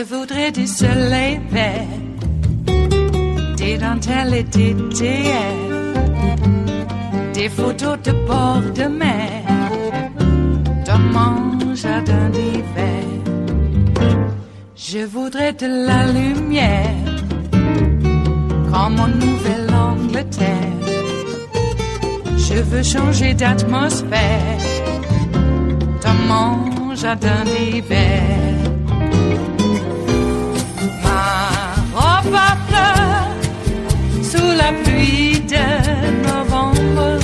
Je voudrais du soleil vert, des dentelles et des théâtres, des photos de bord de mer, dans mon jardin d'hiver. Je voudrais de la lumière, comme en Nouvelle-Angleterre. Je veux changer d'atmosphère dans mon jardin d'hiver. La pluie de novembre.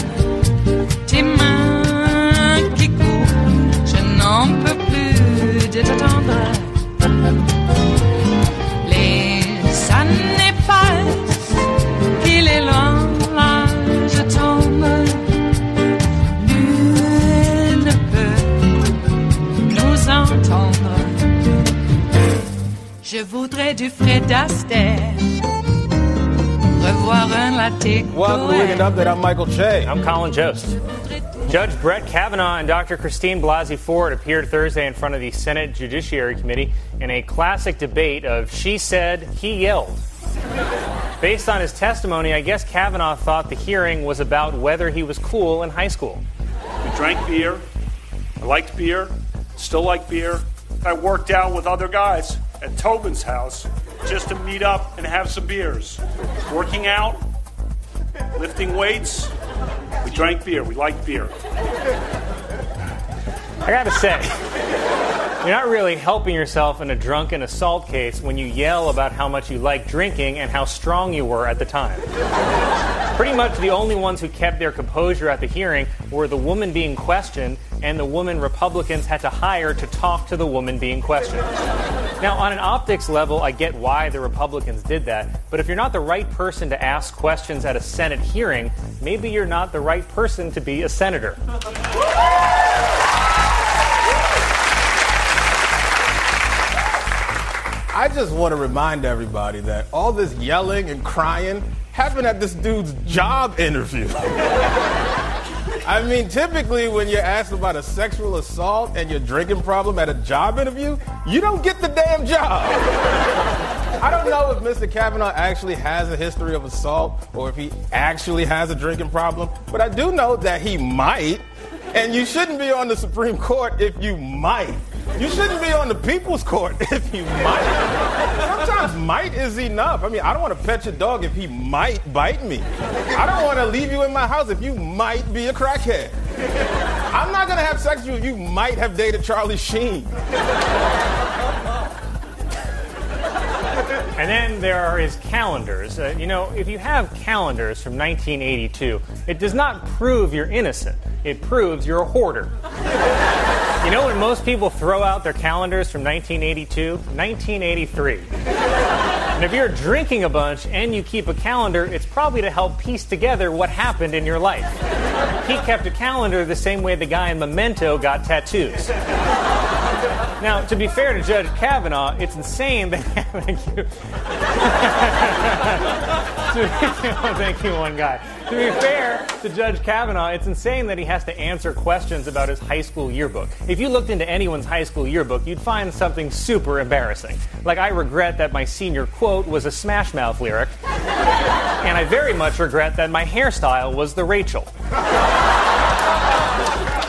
Tes mains qui courent, je n'en peux plus de t'attendre. Les années passent, qu'il est loin, là je tombe. Nul ne peut nous entendre. Je voudrais du un latte Welcome to Weekend Update. I'm Michael Che. I'm Colin Jost. Judge Brett Kavanaugh and Dr. Christine Blasey Ford appeared Thursday in front of the Senate Judiciary Committee in a classic debate of she said, he yelled. Based on his testimony, I guess Kavanaugh thought the hearing was about whether he was cool in high school. We drank beer. I liked beer. Still like beer. I worked out with other guys at Tobin's house just to meet up and have some beers. Working out, lifting weights. We drank beer. We liked beer. I gotta say, you're not really helping yourself in a drunken assault case when you yell about how much you like drinking and how strong you were at the time. Pretty much the only ones who kept their composure at the hearing were the woman being questioned and the woman Republicans had to hire to talk to the woman being questioned. Now, on an optics level, I get why the Republicans did that, but if you're not the right person to ask questions at a Senate hearing, maybe you're not the right person to be a senator. I just want to remind everybody that all this yelling and crying happened at this dude's job interview. I mean, typically when you're asked about a sexual assault and your drinking problem at a job interview, you don't get the damn job. I don't know if Mr. Kavanaugh actually has a history of assault or if he actually has a drinking problem, but I do know that he might. And you shouldn't be on the Supreme Court if you might. You shouldn't be on the People's Court if you might. Sometimes might is enough. I mean, I don't want to pet your dog if he might bite me. I don't want to leave you in my house if you might be a crackhead. I'm not going to have sex with you if you might have dated Charlie Sheen. And then there are his calendars. Uh, you know, if you have calendars from 1982, it does not prove you're innocent. It proves you're a hoarder. You know when most people throw out their calendars from 1982? 1983. And if you're drinking a bunch and you keep a calendar, it's probably to help piece together what happened in your life. He kept a calendar the same way the guy in Memento got tattoos. Now, to be fair to Judge Kavanaugh, it's insane that. thank you. thank you, one guy. To be fair to Judge Kavanaugh, it's insane that he has to answer questions about his high school yearbook. If you looked into anyone's high school yearbook, you'd find something super embarrassing. Like, I regret that my senior quote was a Smash Mouth lyric, and I very much regret that my hairstyle was the Rachel.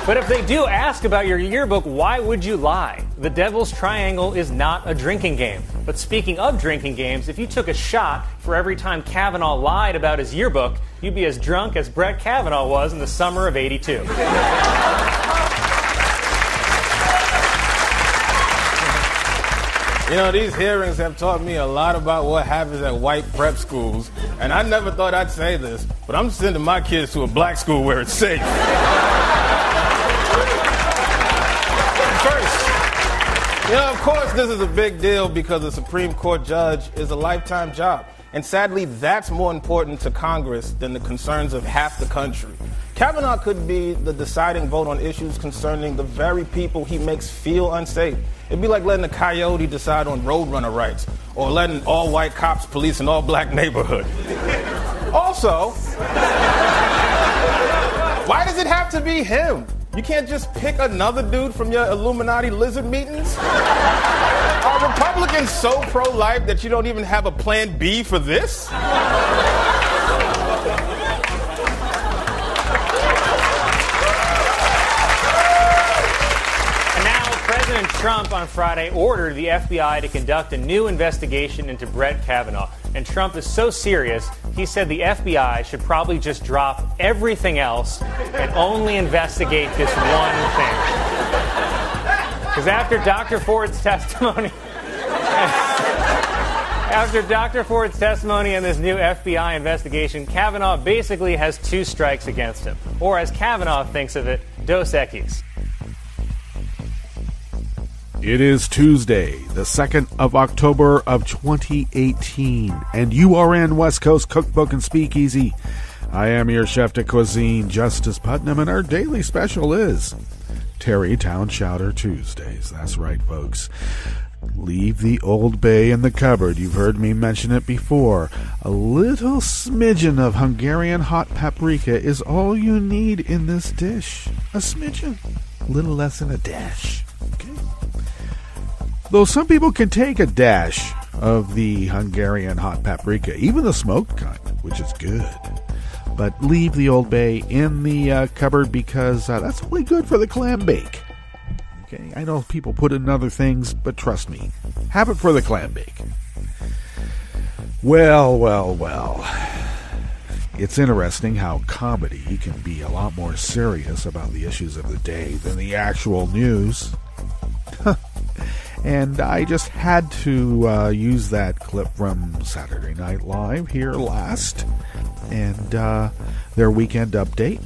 But if they do ask about your yearbook, why would you lie? The Devil's Triangle is not a drinking game. But speaking of drinking games, if you took a shot for every time Kavanaugh lied about his yearbook, you'd be as drunk as Brett Kavanaugh was in the summer of 82. You know, these hearings have taught me a lot about what happens at white prep schools, and I never thought I'd say this, but I'm sending my kids to a black school where it's safe. Know, of course, this is a big deal because a Supreme Court judge is a lifetime job. And sadly, that's more important to Congress than the concerns of half the country. Kavanaugh could be the deciding vote on issues concerning the very people he makes feel unsafe. It'd be like letting a coyote decide on roadrunner rights or letting all white cops police an all black neighborhood. Also, why does it have to be him? You can't just pick another dude from your Illuminati lizard meetings? Are Republicans so pro life that you don't even have a plan B for this? And now, President Trump on Friday ordered the FBI to conduct a new investigation into Brett Kavanaugh. And Trump is so serious, he said the FBI should probably just drop everything else and only investigate this one thing. Because after Dr. Ford's testimony, after Dr. Ford's testimony and this new FBI investigation, Kavanaugh basically has two strikes against him. Or as Kavanaugh thinks of it, Dos Equis. It is Tuesday, the 2nd of October of 2018, and you are in West Coast Cookbook and Speakeasy. I am your chef de cuisine, Justice Putnam, and our daily special is Tarrytown Chowder Tuesdays. That's right, folks. Leave the Old Bay in the cupboard. You've heard me mention it before. A little smidgen of Hungarian hot paprika is all you need in this dish. A smidgen. A little less than a dash. Okay. Though some people can take a dash of the Hungarian hot paprika, even the smoked kind, which is good. But leave the Old Bay in the uh, cupboard because uh, that's only good for the clam bake. Okay, I know people put in other things, but trust me, have it for the clam bake. Well, well, well. It's interesting how comedy can be a lot more serious about the issues of the day than the actual news. and I just had to uh, use that clip from Saturday Night Live here last and uh, their weekend update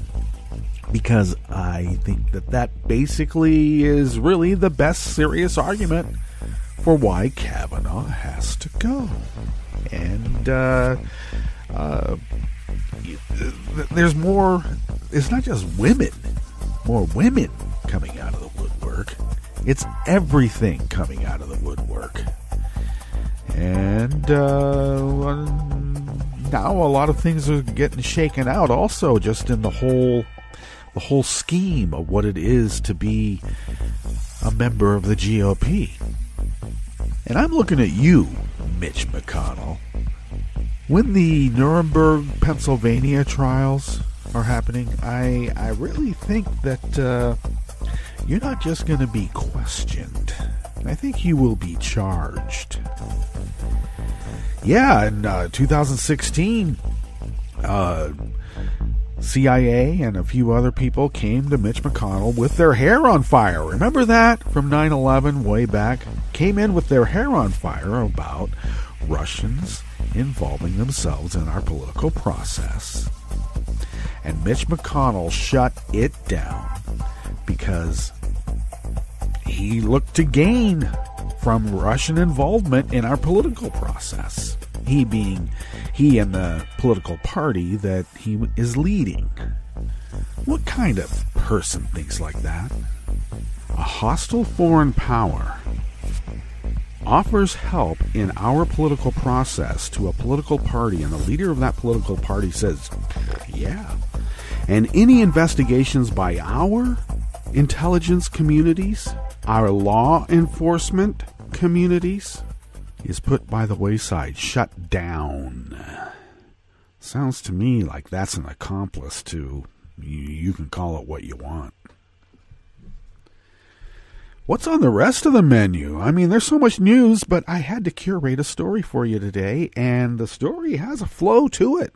because I think that that basically is really the best serious argument for why Kavanaugh has to go. And uh, uh, there's more, it's not just women, more women coming out of the woodwork. It's everything coming out of the woodwork. And uh, now a lot of things are getting shaken out also just in the whole the whole scheme of what it is to be a member of the GOP. And I'm looking at you, Mitch McConnell. When the Nuremberg, Pennsylvania trials are happening, I I really think that uh, you're not just going to be questioned. I think you will be charged. Yeah, in uh, 2016, uh, CIA and a few other people came to Mitch McConnell with their hair on fire. Remember that from 9 11 way back? Came in with their hair on fire about Russians involving themselves in our political process. And Mitch McConnell shut it down because he looked to gain from Russian involvement in our political process. He being he and the political party that he is leading. What kind of person thinks like that? A hostile foreign power offers help in our political process to a political party, and the leader of that political party says, Yeah. And any investigations by our intelligence communities, our law enforcement communities, is put by the wayside, shut down. Sounds to me like that's an accomplice to, you, you can call it what you want. What's on the rest of the menu? I mean, there's so much news, but I had to curate a story for you today, and the story has a flow to it.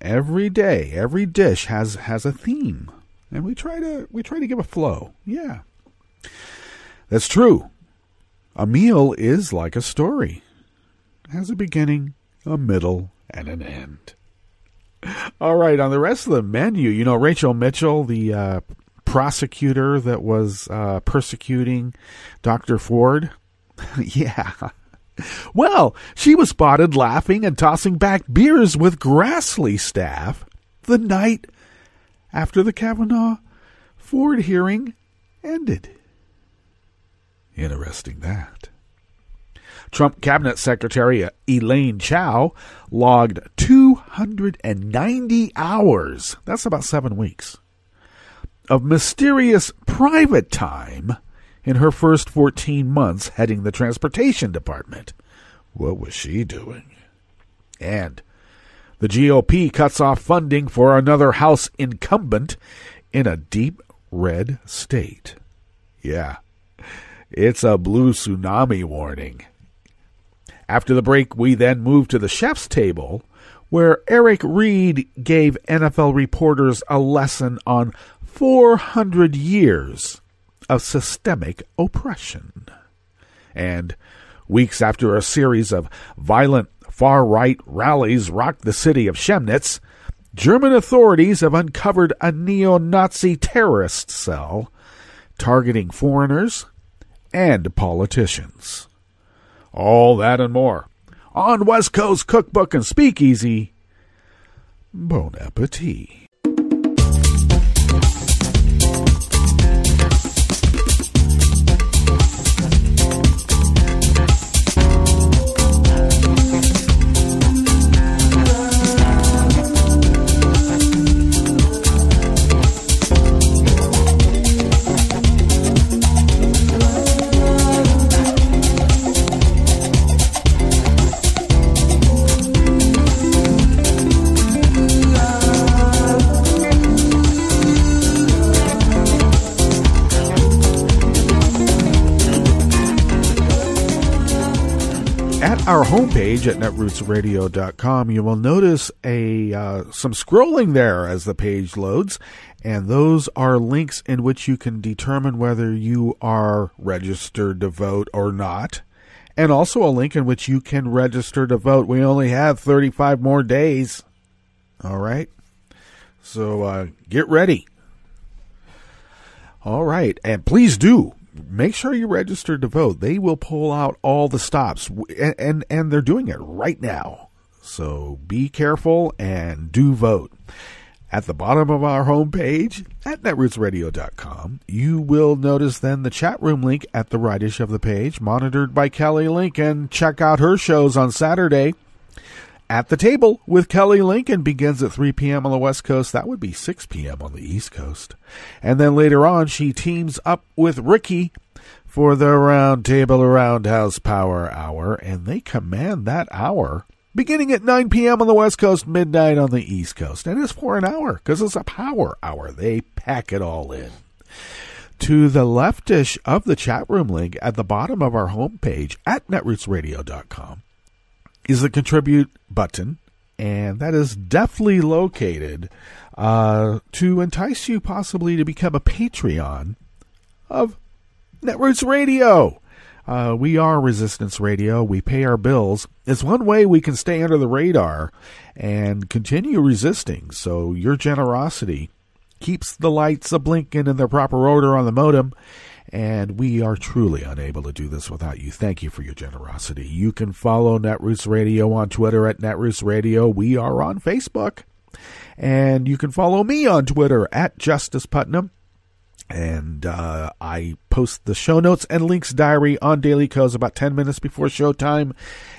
Every day, every dish has has a theme, and we try to we try to give a flow. Yeah, that's true. A meal is like a story. It has a beginning, a middle, and an end. All right, on the rest of the menu, you know, Rachel Mitchell, the uh, prosecutor that was uh, persecuting Dr. Ford. yeah. Well, she was spotted laughing and tossing back beers with Grassley staff the night after the Kavanaugh Ford hearing ended. Interesting that. Trump Cabinet Secretary Elaine Chao logged 290 hours, that's about seven weeks, of mysterious private time in her first 14 months heading the transportation department. What was she doing? And the GOP cuts off funding for another House incumbent in a deep red state. Yeah, it's a blue tsunami warning. After the break, we then move to the chef's table, where Eric Reid gave NFL reporters a lesson on 400 years of systemic oppression. And weeks after a series of violent far right rallies rocked the city of Chemnitz, German authorities have uncovered a neo Nazi terrorist cell targeting foreigners and politicians. All that and more on West Coast Cookbook and Speakeasy. Bon appetit. At our homepage at netrootsradio.com, you will notice a uh, some scrolling there as the page loads, and those are links in which you can determine whether you are registered to vote or not, and also a link in which you can register to vote. We only have 35 more days. All right, so uh, get ready. All right, and please do make sure you register to vote. They will pull out all the stops, and, and, and they're doing it right now. So be careful and do vote. At the bottom of our homepage at netrootsradio.com, you will notice then the chat room link at the rightish of the page, monitored by Kelly Lincoln. Check out her shows on Saturday. At the Table with Kelly Lincoln begins at 3 p.m. on the West Coast. That would be 6 p.m. on the East Coast. And then later on, she teams up with Ricky for the Round Table Roundhouse Power Hour, and they command that hour beginning at 9 p.m. on the West Coast, midnight on the East Coast. And it's for an hour because it's a power hour. They pack it all in. To the leftish of the chat room link at the bottom of our homepage at netrootsradio.com is the contribute button, and that is deftly located uh, to entice you possibly to become a Patreon of Netroots Radio. Uh, we are Resistance Radio. We pay our bills. It's one way we can stay under the radar and continue resisting. So your generosity keeps the lights a blinking in their proper order on the modem and we are truly unable to do this without you. Thank you for your generosity. You can follow Netroots Radio on Twitter at Netroots Radio. We are on Facebook. And you can follow me on Twitter at Justice Putnam. And uh, I post the show notes and links diary on Daily Kos about 10 minutes before showtime.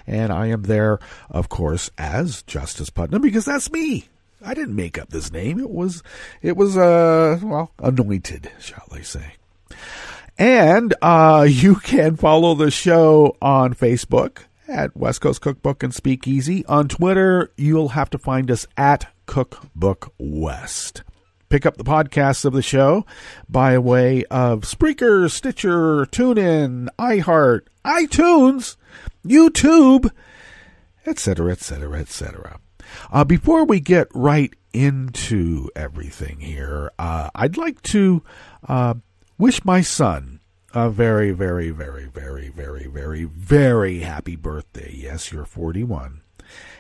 And I am there, of course, as Justice Putnam because that's me. I didn't make up this name. It was, it was, uh, well, anointed, shall I say. And uh, you can follow the show on Facebook at West Coast Cookbook and Speakeasy. On Twitter, you'll have to find us at Cookbook West. Pick up the podcasts of the show by way of Spreaker, Stitcher, TuneIn, iHeart, iTunes, YouTube, etc., etc., etc. Before we get right into everything here, uh, I'd like to uh, wish my son a very, very, very, very, very, very, very happy birthday. Yes, you're 41.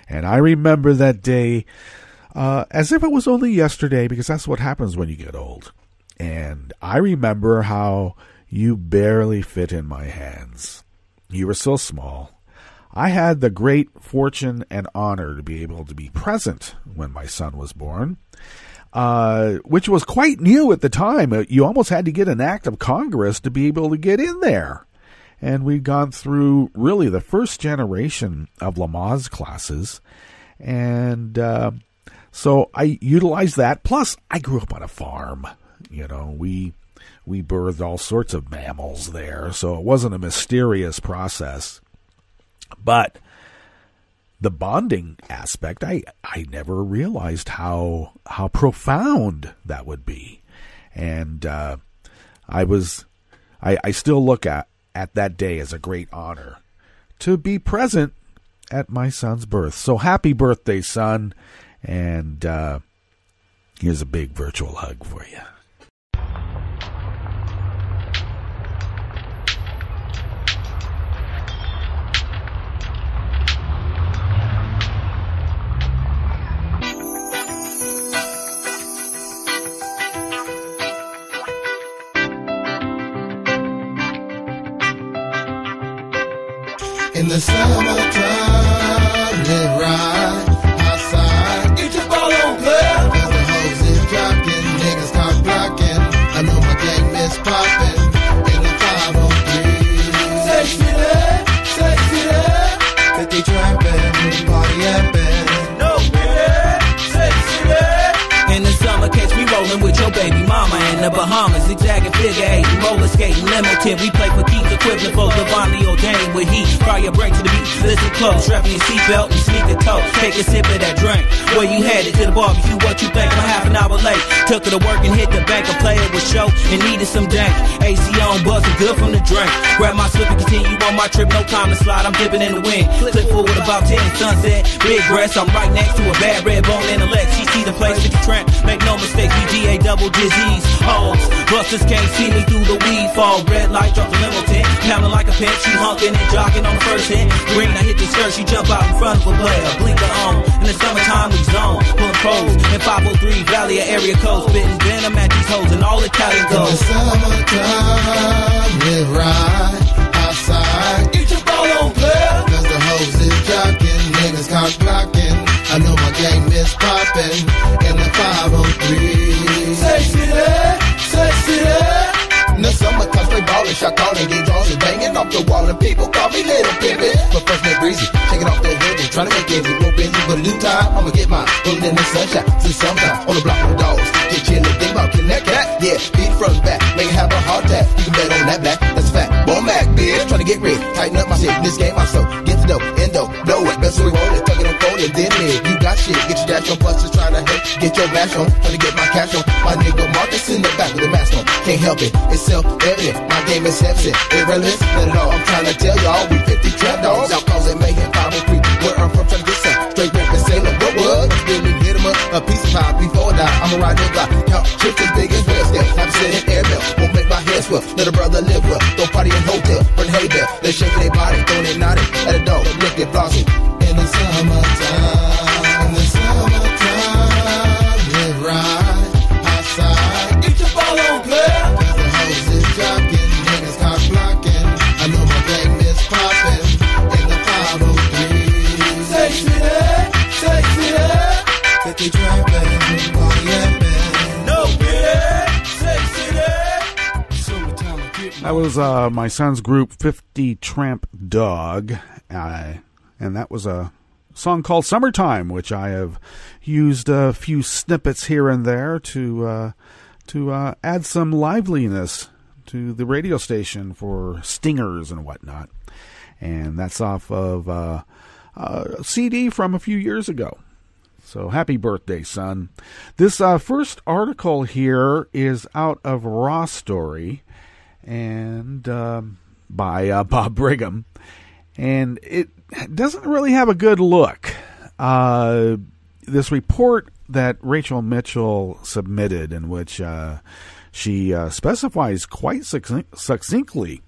And I remember that day uh, as if it was only yesterday because that's what happens when you get old. And I remember how you barely fit in my hands. You were so small. I had the great fortune and honor to be able to be present when my son was born uh, which was quite new at the time. Uh, you almost had to get an act of Congress to be able to get in there. And we'd gone through really the first generation of Lamaze classes. And uh, so I utilized that. Plus, I grew up on a farm. You know, we we birthed all sorts of mammals there, so it wasn't a mysterious process. But the bonding aspect, I, I never realized how how profound that would be, and uh, I was I, I still look at at that day as a great honor to be present at my son's birth. So happy birthday, son! And uh, here's a big virtual hug for you. The Bahamas. Zigzagging figure eight, roller skating, limo tip. We play for keeps equivalent for divinely ordained with heat. Fire your break to the beat. Listen close, strap your seatbelt Take a sip of that drink. Where you headed to the barbecue? What you think? I'm half an hour late. Took her to work and hit the bank. A player was show and needed some dank. AC on, buzzing good from the drink. Grab my slip and continue on my trip. No time to slide. I'm dipping in the wind. Click forward about 10 sunset. Big breasts. I'm right next to a bad red bone intellect. She see the place 50 tramp. Make no mistake, we DA double disease. Hoes. Busters can't see me through the weed fall. Red light, drop the limo tent. Pounding like a pimp. She honking and jogging on the first hit. Green, I hit the skirt. She jump out in front of a player. Blinker on. In the summertime, we zone. Pulling pros. In 503, Valley of area codes. Spitting venom at these hoes and all Italian In the summertime, live right outside. Get your ball on, player. Cause the hoes is jocking, niggas cock blocking. I know my gang miss popping. In the 503. Sexy there, sexy there. In summertime, ballin', shot get draws and banging off the wall, and people call me Little Pimpin'. But first, make breezy, taking off their head trying to make meet. Real busy, but a new time, I'ma get mine. Pulling in the sunshine, see sometime on the block with the dogs. Get chillin', think about killing that cat. Yeah, beat it the back, make it have a heart attack. You can bet on that black, Shit, get your dash on, busters trying to hit, get your bash on, trying to get my cash on. My nigga Marcus in the back with the mask on, can't help it, it's self-evident. My game is heavy, irrelevant, let it all. I'm trying to tell y'all, we 50 trap dogs, out causing mayhem, 503, where I'm from, trying to get some. Straight rap and sailor, what? Then we hit him up, a piece of pie before I die. I'ma ride the block, count chips as big as well scale. Have sit in air belt, won't make my head swell. Let a brother live well. Don't party in hotel, but hey there. They shaking their body, throwing it naughty at a dog, looking flossy. In the was uh, my son's group, 50 Tramp Dog. Uh, and that was a song called Summertime, which I have used a few snippets here and there to, uh, to uh, add some liveliness to the radio station for stingers and whatnot. And that's off of uh, a CD from a few years ago. So happy birthday, son. This uh, first article here is out of Raw Story and um, by uh, Bob Brigham. And it doesn't really have a good look. Uh, this report that Rachel Mitchell submitted, in which uh, she uh, specifies quite succinctly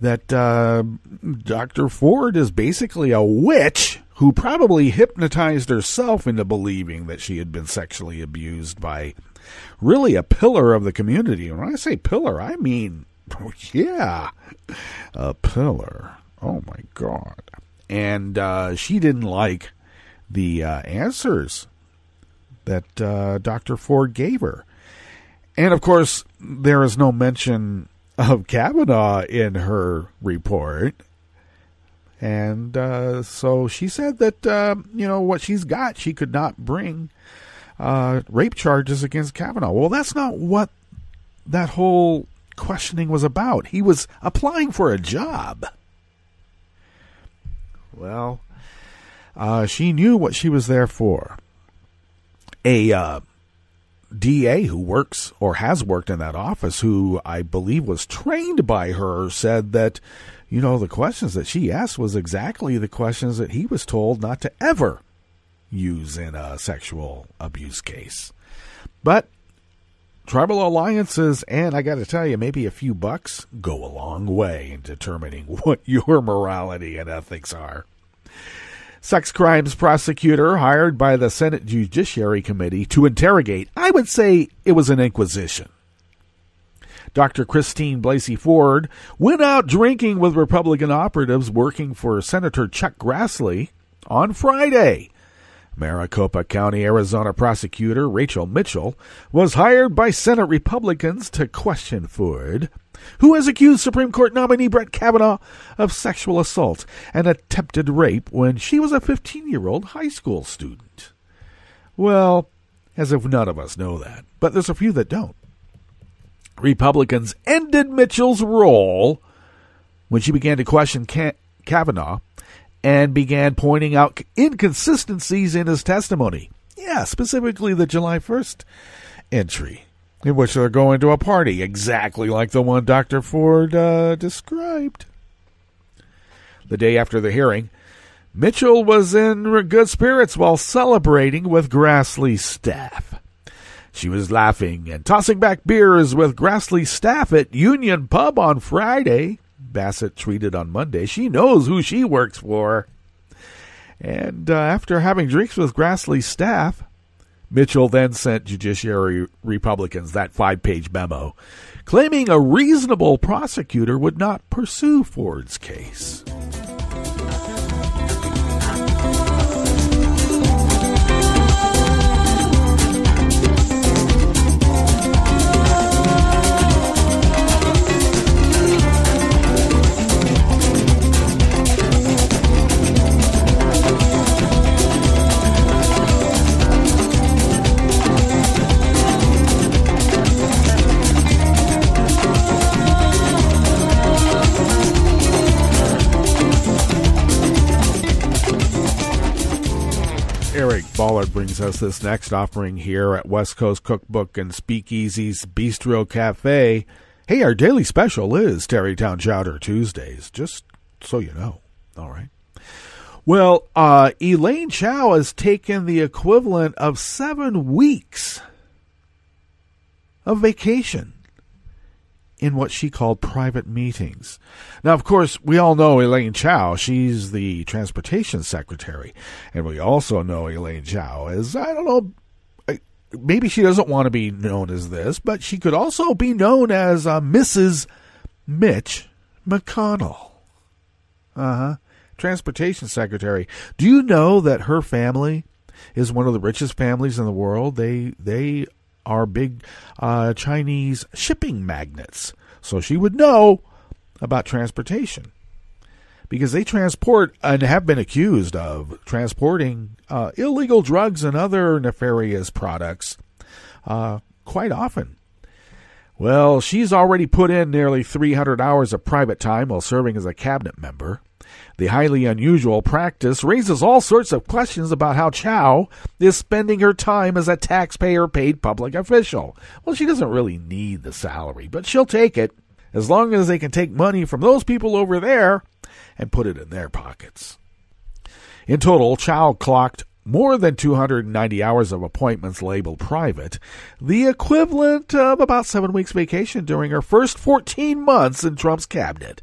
that uh, Dr. Ford is basically a witch who probably hypnotized herself into believing that she had been sexually abused by really a pillar of the community. And when I say pillar, I mean, yeah, a pillar. Oh my God. And uh, she didn't like the uh, answers that uh, Dr. Ford gave her. And of course, there is no mention of Kavanaugh in her report. And uh, so she said that, uh, you know, what she's got, she could not bring uh, rape charges against Kavanaugh. Well, that's not what that whole questioning was about. He was applying for a job. Well, uh, she knew what she was there for. A uh, DA who works or has worked in that office, who I believe was trained by her, said that, you know, the questions that she asked was exactly the questions that he was told not to ever use in a sexual abuse case. But tribal alliances, and I got to tell you, maybe a few bucks go a long way in determining what your morality and ethics are. Sex crimes prosecutor hired by the Senate Judiciary Committee to interrogate. I would say it was an inquisition. Dr. Christine Blasey Ford went out drinking with Republican operatives working for Senator Chuck Grassley on Friday. Maricopa County, Arizona prosecutor Rachel Mitchell was hired by Senate Republicans to question Ford who has accused Supreme Court nominee Brett Kavanaugh of sexual assault and attempted rape when she was a 15 year old high school student. Well, as if none of us know that, but there's a few that don't. Republicans ended Mitchell's role when she began to question Kavanaugh and began pointing out inconsistencies in his testimony. Yeah, specifically the July 1st entry in which they're going to a party, exactly like the one Dr. Ford uh, described. The day after the hearing, Mitchell was in good spirits while celebrating with Grassley's staff. She was laughing and tossing back beers with Grassley's staff at Union Pub on Friday. Bassett tweeted on Monday. She knows who she works for. And uh, after having drinks with Grassley's staff, Mitchell then sent Judiciary Republicans that five page memo, claiming a reasonable prosecutor would not pursue Ford's case. Ballard brings us this next offering here at West Coast Cookbook and Speakeasy's Bistro Cafe. Hey, our daily special is Tarrytown Chowder Tuesdays, just so you know. All right. Well, uh, Elaine Chao has taken the equivalent of seven weeks of vacation in what she called private meetings. Now, of course, we all know Elaine Chao. She's the transportation secretary. And we also know Elaine Chao as, I don't know, maybe she doesn't want to be known as this, but she could also be known as uh, Mrs. Mitch McConnell. Uh huh. Transportation secretary. Do you know that her family is one of the richest families in the world? They they are big uh, Chinese shipping magnates. So she would know about transportation because they transport and have been accused of transporting uh, illegal drugs and other nefarious products uh, quite often. Well, she's already put in nearly 300 hours of private time while serving as a cabinet member. The highly unusual practice raises all sorts of questions about how Chao is spending her time as a taxpayer paid public official. Well, she doesn't really need the salary, but she'll take it as long as they can take money from those people over there and put it in their pockets. In total, Chao clocked more than 290 hours of appointments labeled private, the equivalent of about seven weeks' vacation during her first 14 months in Trump's cabinet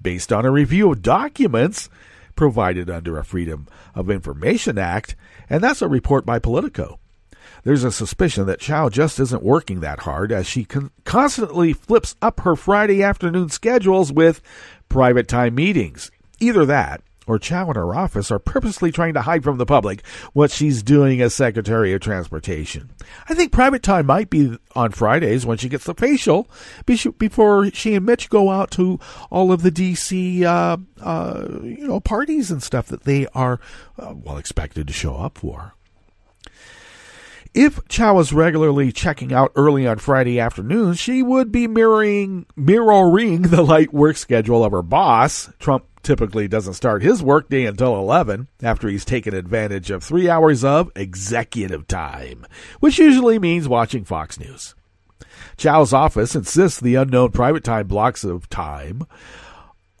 based on a review of documents provided under a Freedom of Information Act, and that's a report by Politico. There's a suspicion that Chao just isn't working that hard as she con- constantly flips up her Friday afternoon schedules with private time meetings. Either that, or Chao in her office are purposely trying to hide from the public what she's doing as Secretary of Transportation. I think private time might be on Fridays when she gets the facial before she and Mitch go out to all of the DC, uh, uh, you know, parties and stuff that they are, uh, well, expected to show up for. If Chao was regularly checking out early on Friday afternoons, she would be mirroring mirroring the light work schedule of her boss. Trump typically doesn't start his workday until 11 after he's taken advantage of 3 hours of executive time, which usually means watching Fox News. Chao's office insists the unknown private time blocks of time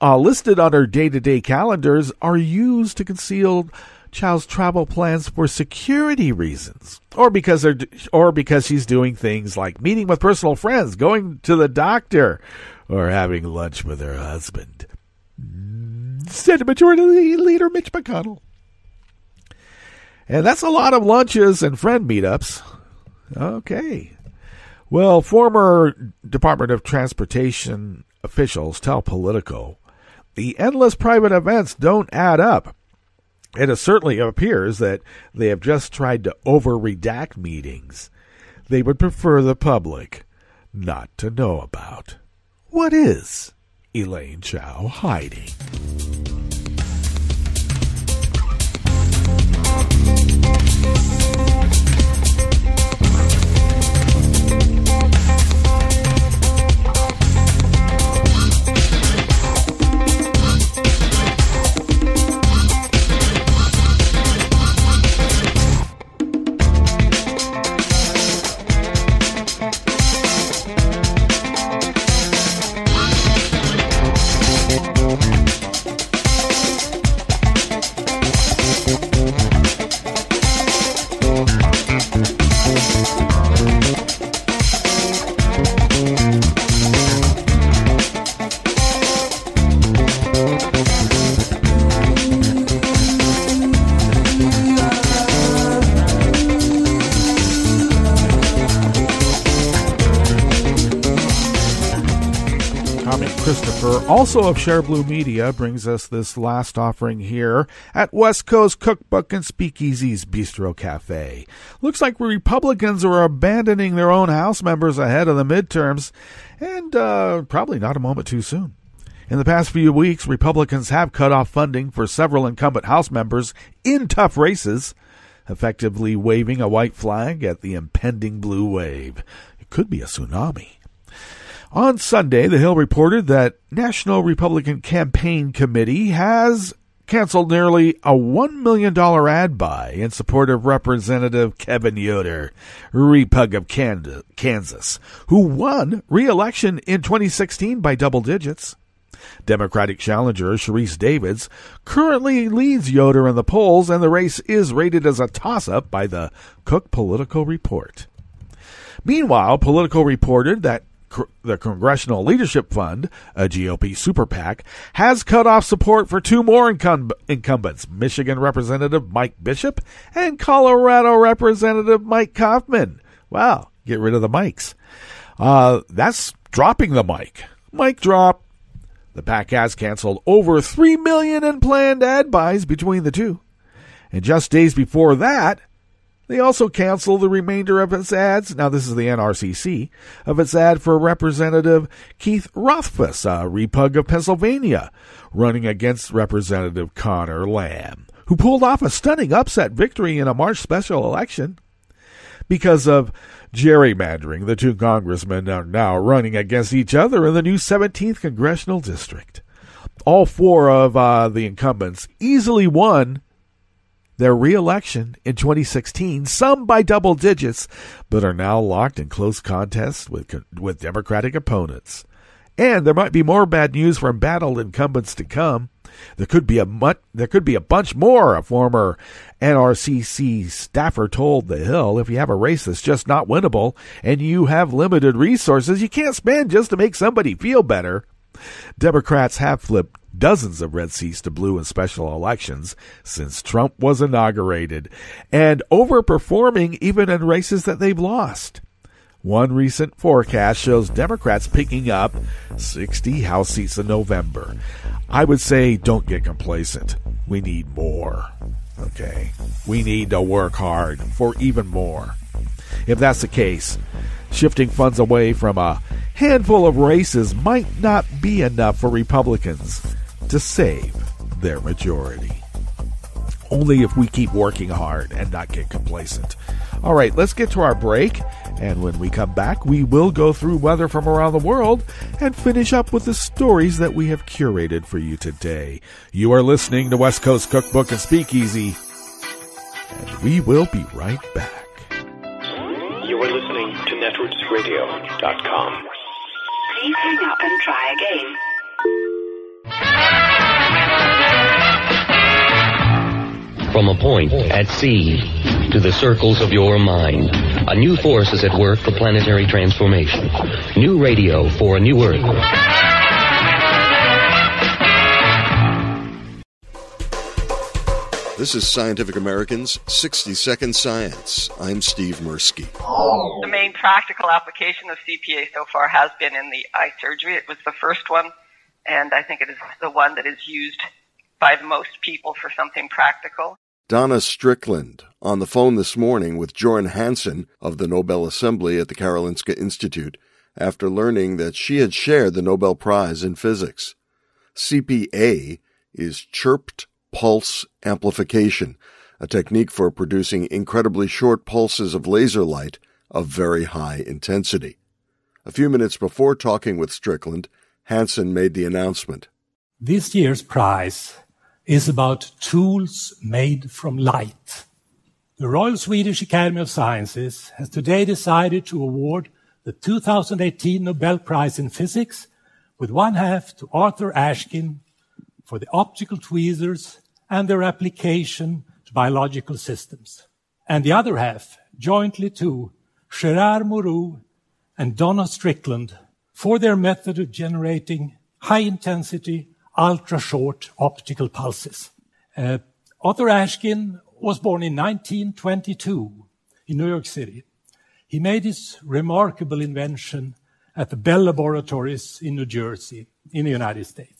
uh, listed on her day-to-day calendars are used to conceal Chao's travel plans for security reasons, or because they're, or because she's doing things like meeting with personal friends, going to the doctor, or having lunch with her husband. Senate Majority Leader Mitch McConnell. And that's a lot of lunches and friend meetups. Okay. Well, former Department of Transportation officials tell Politico the endless private events don't add up. It certainly appears that they have just tried to over redact meetings they would prefer the public not to know about. What is Elaine Chao hiding? Also of Shareblue Media brings us this last offering here at West Coast Cookbook and Speakeasy's Bistro Cafe. Looks like Republicans are abandoning their own House members ahead of the midterms, and uh, probably not a moment too soon. In the past few weeks, Republicans have cut off funding for several incumbent House members in tough races, effectively waving a white flag at the impending blue wave. It could be a tsunami. On Sunday, The Hill reported that National Republican Campaign Committee has canceled nearly a $1 million ad buy in support of Representative Kevin Yoder, Repug of Kansas, who won re-election in 2016 by double digits. Democratic challenger Sharice Davids currently leads Yoder in the polls, and the race is rated as a toss-up by the Cook Political Report. Meanwhile, Politico reported that the Congressional Leadership Fund, a GOP super PAC, has cut off support for two more incum- incumbents Michigan Representative Mike Bishop and Colorado Representative Mike Coffman. Wow, get rid of the mics. Uh, that's dropping the mic. Mic drop. The PAC has canceled over three million in planned ad buys between the two. And just days before that, they also canceled the remainder of its ads. Now, this is the NRCC of its ad for Representative Keith Rothfus, a repug of Pennsylvania, running against Representative Connor Lamb, who pulled off a stunning upset victory in a March special election. Because of gerrymandering, the two congressmen are now running against each other in the new 17th congressional district. All four of uh, the incumbents easily won their reelection in 2016, some by double digits, but are now locked in close contests with, with Democratic opponents. And there might be more bad news from embattled incumbents to come. There could be a much, there could be a bunch more. A former NRCC staffer told The Hill, "If you have a race that's just not winnable and you have limited resources, you can't spend just to make somebody feel better." Democrats have flipped dozens of red seats to blue in special elections since Trump was inaugurated, and overperforming even in races that they've lost. One recent forecast shows Democrats picking up 60 House seats in November. I would say don't get complacent. We need more. Okay? We need to work hard for even more. If that's the case, shifting funds away from a handful of races might not be enough for Republicans to save their majority. only if we keep working hard and not get complacent. All right, let's get to our break. And when we come back, we will go through weather from around the world and finish up with the stories that we have curated for you today. You are listening to West Coast Cookbook and Speakeasy, and we will be right back. You are listening to netrootsradio.com. Please hang up and try again. From a point at sea to the circles of your mind, a new force is at work for planetary transformation. New radio for a new Earth. This is Scientific American's 60 Second Science. I'm Steve Mirsky. The main practical application of CPA so far has been in the eye surgery. It was the first one, and I think it is the one that is used by the most people for something practical. Donna Strickland on the phone this morning with Göran Hansson of the Nobel Assembly at the Karolinska Institute after learning that she had shared the Nobel Prize in Physics. CPA is chirped pulse amplification, a technique for producing incredibly short pulses of laser light of very high intensity. A few minutes before talking with Strickland, Hansson made the announcement. This year's prize is about tools made from light. The Royal Swedish Academy of Sciences has today decided to award the 2018 Nobel Prize in Physics with one half to Arthur Ashkin for the optical tweezers and their application to biological systems, and the other half jointly to Gerard Mourou and Donna Strickland for their method of generating high intensity, ultra short optical pulses. Uh, Arthur Ashkin was born in 1922 in New York City. He made his remarkable invention at the Bell Laboratories in New Jersey, in the United States.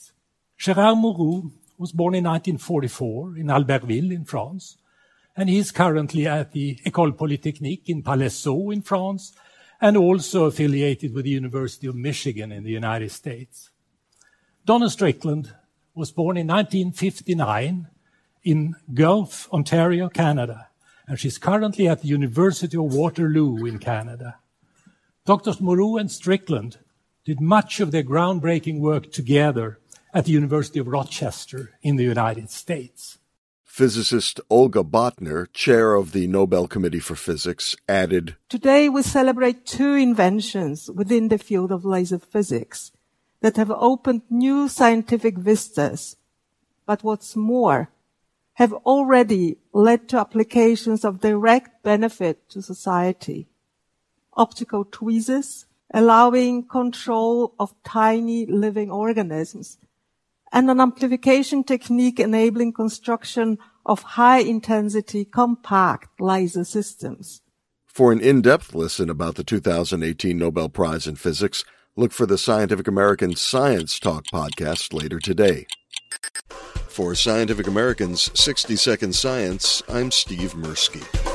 Gerard Mourou was born in 1944 in Albertville in France, and he is currently at the École Polytechnique in Palaiseau in France, and also affiliated with the University of Michigan in the United States. Donna Strickland was born in 1959 in Guelph, Ontario, Canada, and she's currently at the University of Waterloo in Canada. Drs. Mourou and Strickland did much of their groundbreaking work together at the University of Rochester in the United States. Physicist Olga Botner, chair of the Nobel Committee for Physics, added Today we celebrate two inventions within the field of laser physics that have opened new scientific vistas, but what's more, have already led to applications of direct benefit to society. Optical tweezers, allowing control of tiny living organisms, and an amplification technique enabling construction of high intensity compact laser systems. For an in-depth listen about the 2018 Nobel Prize in Physics, look for the Scientific American Science Talk podcast later today. For Scientific American's 60 Second Science, I'm Steve Mirsky.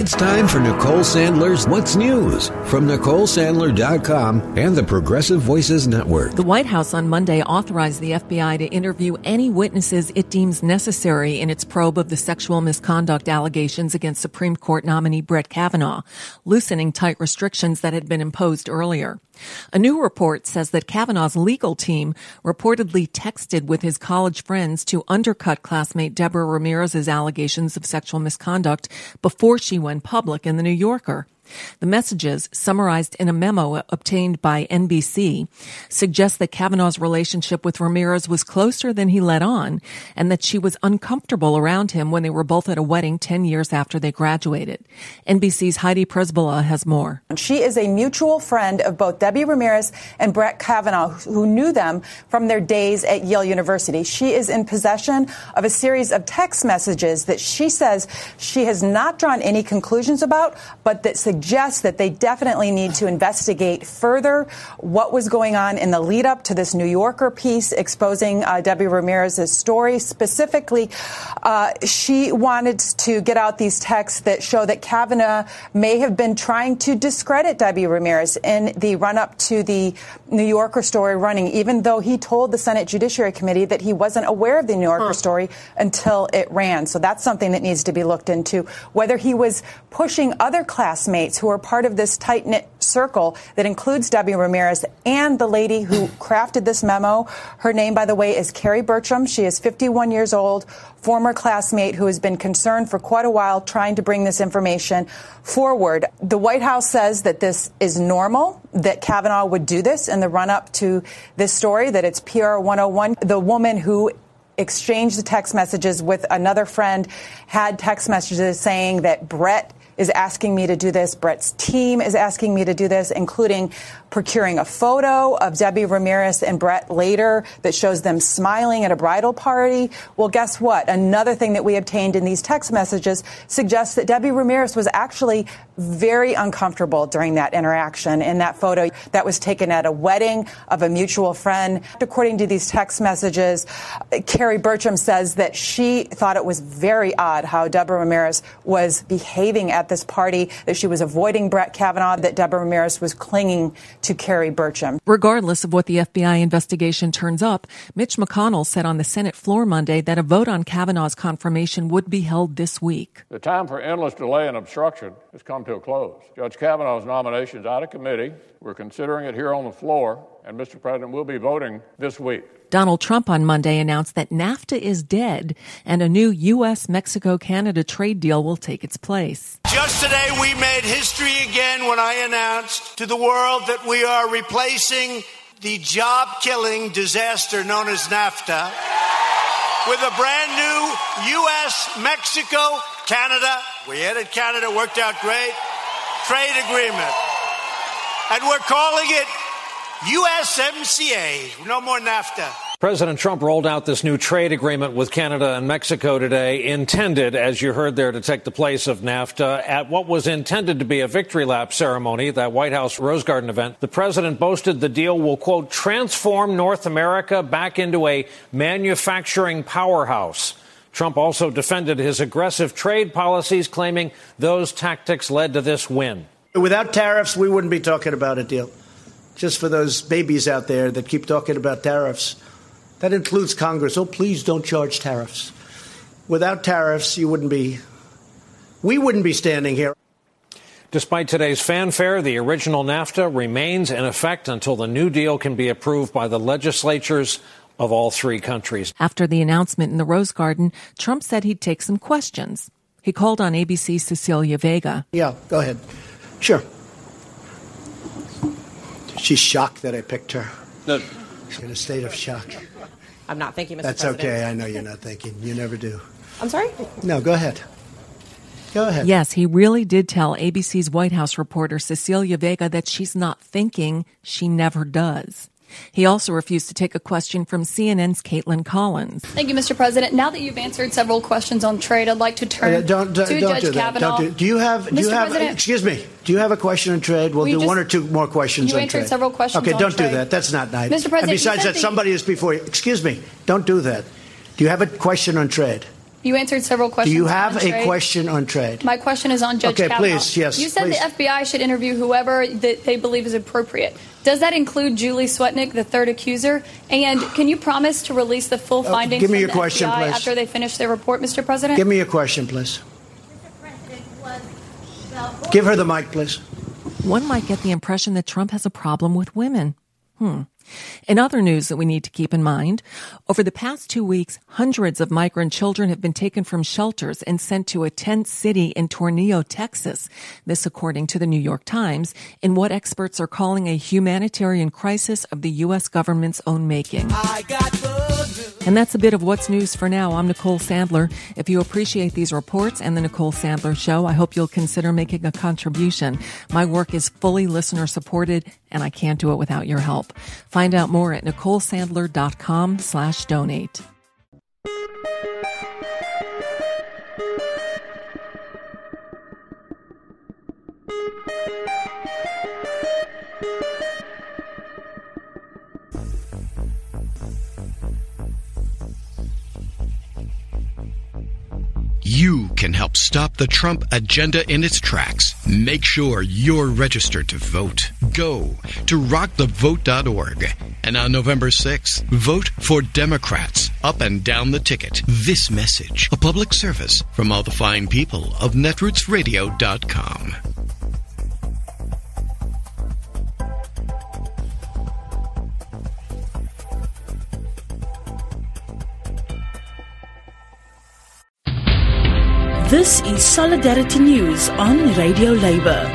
It's time for Nicole Sandler's What's News from NicoleSandler.com and the Progressive Voices Network. The White House on Monday authorized the FBI to interview any witnesses it deems necessary in its probe of the sexual misconduct allegations against Supreme Court nominee Brett Kavanaugh, loosening tight restrictions that had been imposed earlier. A new report says that Kavanaugh's legal team reportedly texted with his college friends to undercut classmate Deborah Ramirez's allegations of sexual misconduct before she went public in the New Yorker. The messages, summarized in a memo obtained by NBC, suggest that Kavanaugh's relationship with Ramirez was closer than he let on, and that she was uncomfortable around him when they were both at a wedding 10 years after they graduated. NBC's Heidi Przybyla has more. She is a mutual friend of both Debbie Ramirez and Brett Kavanaugh, who knew them from their days at Yale University. She is in possession of a series of text messages that she says she has not drawn any conclusions about, but that suggest suggests that they definitely need to investigate further what was going on in the lead up to this New Yorker piece exposing uh, Debbie Ramirez's story. Specifically, uh, she wanted to get out these texts that show that Kavanaugh may have been trying to discredit Debbie Ramirez in the run up to the New Yorker story running, even though he told the Senate Judiciary Committee that he wasn't aware of the New Yorker huh. story until it ran. So that's something that needs to be looked into. Whether he was pushing other classmates who are part of this tight knit circle that includes Debbie Ramirez and the lady who crafted this memo. Her name, by the way, is Kerry Berchem. She is 51 years old, former classmate who has been concerned for quite a while trying to bring this information forward. The White House says that this is normal, that Kavanaugh would do this in the run up to this story, that it's PR 101. The woman who exchanged the text messages with another friend had text messages saying that Brett is asking me to do this. Brett's team is asking me to do this, including procuring a photo of Debbie Ramirez and Brett later that shows them smiling at a bridal party. Well, guess what? Another thing that we obtained in these text messages suggests that Debbie Ramirez was actually very uncomfortable during that interaction in that photo that was taken at a wedding of a mutual friend. According to these text messages, Kerry Berchem says that she thought it was very odd how Deborah Ramirez was behaving at this party, that she was avoiding Brett Kavanaugh, that Deborah Ramirez was clinging to Kerry Berchem. Regardless of what the FBI investigation turns up, Mitch McConnell said on the Senate floor Monday that a vote on Kavanaugh's confirmation would be held this week. The time for endless delay and obstruction has come to a close. Judge Kavanaugh's nomination is out of committee. We're considering it here on the floor, and Mr. President we'll be voting this week. Donald Trump on Monday announced that NAFTA is dead and a new U.S. Mexico Canada trade deal will take its place. Just today, we made history again when I announced to the world that we are replacing the job killing disaster known as NAFTA with a brand new U.S. Mexico Canada. We added Canada, worked out great. Trade agreement. And we're calling it USMCA, no more NAFTA. President Trump rolled out this new trade agreement with Canada and Mexico today, intended, as you heard there, to take the place of NAFTA at what was intended to be a victory lap ceremony, that White House Rose Garden event. The president boasted the deal will, quote, transform North America back into a manufacturing powerhouse. Trump also defended his aggressive trade policies, claiming those tactics led to this win. Without tariffs, we wouldn't be talking about a deal just for those babies out there that keep talking about tariffs. That includes Congress. Oh, please don't charge tariffs. Without tariffs, you wouldn't be, we wouldn't be standing here. Despite today's fanfare, the original NAFTA remains in effect until the new deal can be approved by the legislatures of all three countries. After the announcement in the Rose Garden, Trump said he'd take some questions. He called on ABC's Cecilia Vega. Yeah, go ahead. Sure. She's shocked that I picked her. No. She's in a state of shock. I'm not thinking, Mr. That's President. okay. I know you're not thinking. You never do. I'm sorry? No, go ahead. Go ahead. Yes, he really did tell ABC's White House reporter Cecilia Vega that she's not thinking. She never does. He also refused to take a question from CNN's Kaitlan Collins. Thank you, Mr. President. Now that you've answered several questions on trade, I'd like to turn uh, don't, don't, to don't Judge do that. Kavanaugh. Don't do, do you have? Do Mr. you have? President, excuse me. Do you have a question on trade? We'll we do just, one or two more questions you on answered trade. several questions. Okay, don't trade. do that. That's not nice. Mr. President, and besides that, the, somebody is before you. Excuse me. Don't do that. Do you have a question on trade? You answered several questions. Do you have a trade. question on trade? My question is on Judge okay, Kavanaugh. please, yes. You said please. the FBI should interview whoever that they believe is appropriate. Does that include Julie Swetnick, the third accuser? And can you promise to release the full Uh, findings give me from your the question, FBI please. after they finish their report, Mr. President? Give me your question, please. Give her the mic, please. One might get the impression that Trump has a problem with women. Hmm. In other news that we need to keep in mind, over the past two weeks, hundreds of migrant children have been taken from shelters and sent to a tent city in Tornillo, Texas. This according to the New York Times, in what experts are calling a humanitarian crisis of the U.S. government's own making. And that's a bit of what's news for now. I'm Nicole Sandler. If you appreciate these reports and the Nicole Sandler Show, I hope you'll consider making a contribution. My work is fully listener supported, and I can't do it without your help. Find out more at NicoleSandler.com slash donate. You can help stop the Trump agenda in its tracks. Make sure you're registered to vote. Go to rockthevote.org and on November 6th, vote for Democrats up and down the ticket. This message, a public service from all the fine people of netrootsradio.com. This is Solidarity News on Radio Labour.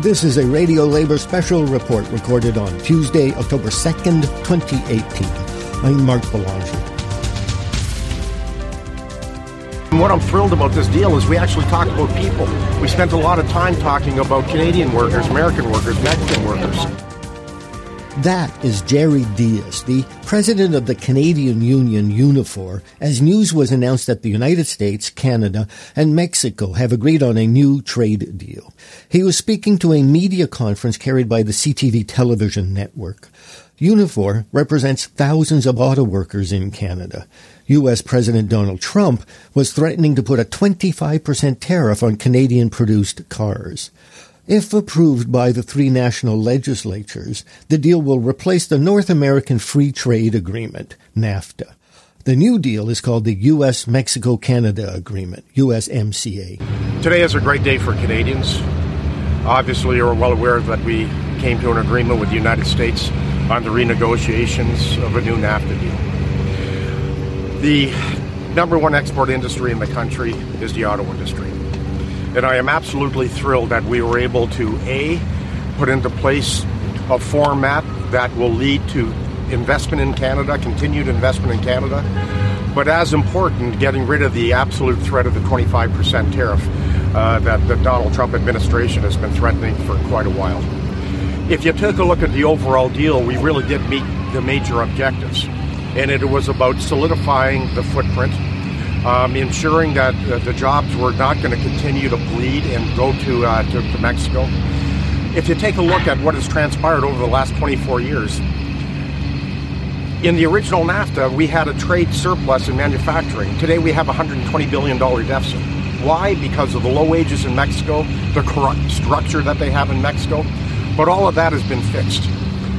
This is a Radio Labour special report recorded on Tuesday, October 2nd, 2018. I'm Mark Belanger. What I'm thrilled about this deal is we actually talk about people. We spent a lot of time talking about Canadian workers, American workers, Mexican workers. That is Jerry Dias, the president of the Canadian Union Unifor, as news was announced that the United States, Canada, and Mexico have agreed on a new trade deal. He was speaking to a media conference carried by the CTV television network. Unifor represents thousands of auto workers in Canada. U.S. President Donald Trump was threatening to put a 25% tariff on Canadian produced cars. If approved by the three national legislatures, the deal will replace the North American Free Trade Agreement, NAFTA. The new deal is called the U.S. Mexico Canada Agreement, USMCA. Today is a great day for Canadians. Obviously, you're well aware that we came to an agreement with the United States on the renegotiations of a new NAFTA deal. The number one export industry in the country is the auto industry. And I am absolutely thrilled that we were able to A, put into place a format that will lead to investment in Canada, continued investment in Canada, but as important, getting rid of the absolute threat of the 25% tariff uh, that the Donald Trump administration has been threatening for quite a while. If you took a look at the overall deal, we really did meet the major objectives. And it was about solidifying the footprint, um, ensuring that uh, the jobs were not going to continue to bleed and go to, uh, to, to Mexico. If you take a look at what has transpired over the last 24 years, in the original NAFTA, we had a trade surplus in manufacturing. Today, we have a $120 billion deficit. Why? Because of the low wages in Mexico, the corrupt structure that they have in Mexico. But all of that has been fixed.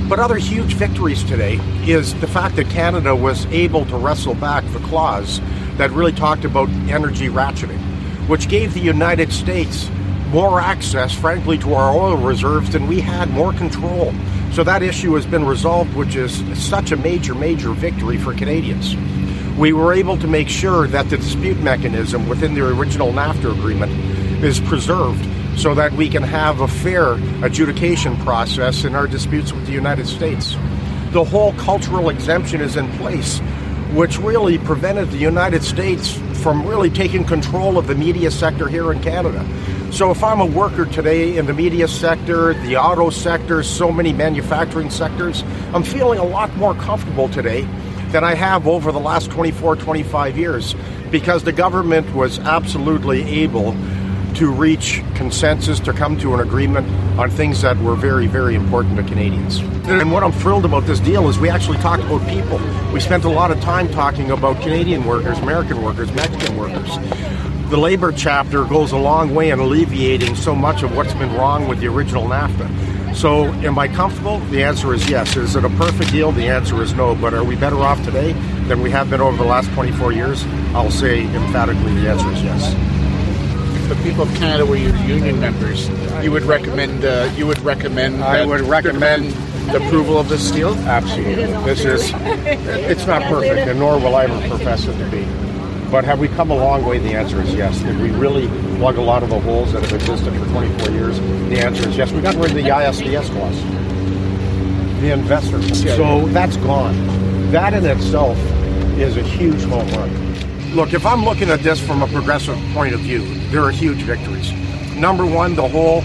But other huge victories today is the fact that Canada was able to wrestle back the clause that really talked about energy ratcheting, which gave the United States more access, frankly, to our oil reserves than we had, more control. So that issue has been resolved, which is such a major, major victory for Canadians. We were able to make sure that the dispute mechanism within the original NAFTA agreement is preserved so that we can have a fair adjudication process in our disputes with the United States. The whole cultural exemption is in place, which really prevented the United States from really taking control of the media sector here in Canada. So if I'm a worker today in the media sector, the auto sector, so many manufacturing sectors, I'm feeling a lot more comfortable today than I have over the last 24, 25 years because the government was absolutely able to reach consensus, to come to an agreement on things that were very, very important to Canadians. And what I'm thrilled about this deal is we actually talked about people. We spent a lot of time talking about Canadian workers, American workers, Mexican workers. The labor chapter goes a long way in alleviating so much of what's been wrong with the original NAFTA. So, am I comfortable? The answer is yes. Is it a perfect deal? The answer is no. But are we better off today than we have been over the last 24 years? I'll say emphatically the answer is yes the people of Canada were your union members, you would recommend uh, you would recommend I would recommend the approval of this deal. Absolutely, this is it's not perfect, and nor will I ever profess it to be. But have we come a long way? The answer is yes. Did we really plug a lot of the holes that have existed for 24 years? The answer is yes. We got rid of the ISDS clause, the investor. So that's gone. That in itself is a huge home run. Look, if I'm looking at this from a progressive point of view, there are huge victories. Number one, the whole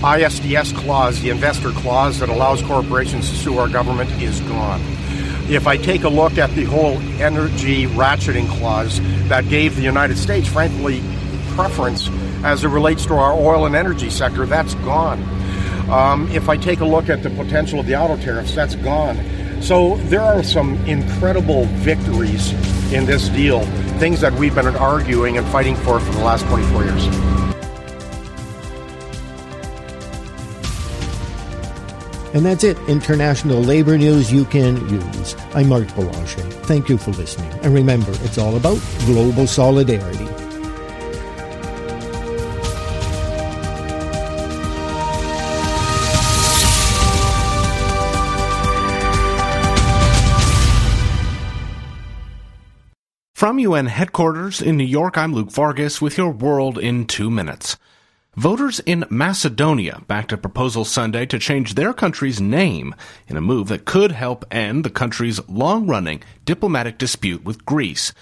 ISDS clause, the investor clause that allows corporations to sue our government, is gone. If I take a look at the whole energy ratcheting clause that gave the United States, frankly, preference as it relates to our oil and energy sector, that's gone. Um, if I take a look at the potential of the auto tariffs, that's gone. So there are some incredible victories in this deal things that we've been arguing and fighting for for the last 24 years. And that's it. International labor news you can use. I'm Mark Boulanger. Thank you for listening. And remember, it's all about global solidarity. From UN headquarters in New York, I'm Luke Vargas with your World in Two Minutes. Voters in Macedonia backed a proposal Sunday to change their country's name in a move that could help end the country's long running diplomatic dispute with Greece.